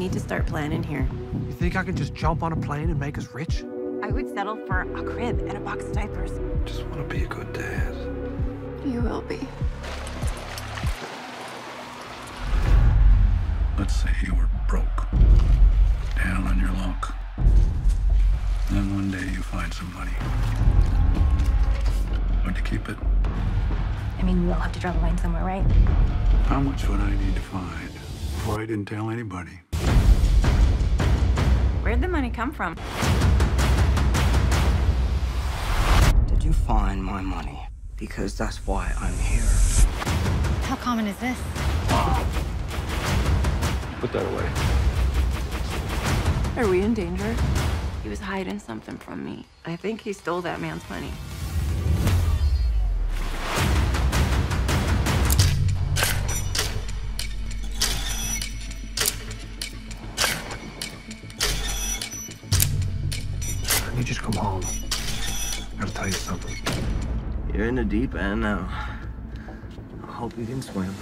need to start planning here. You think I can just jump on a plane and make us rich? I would settle for a crib and a box of diapers. Just want to be a good dad. You will be. Let's say you were broke, down on your luck. Then one day you find some money. Would you keep it? I mean, we'll have to draw the line somewhere, right? How much would I need to find before I didn't tell anybody? Where'd the money come from? Did you find my money? Because that's why I'm here. How common is this? Put that away. Are we in danger? He was hiding something from me. I think he stole that man's money. You to come home. I gotta tell you something. You're in the deep end now. I hope you can swim.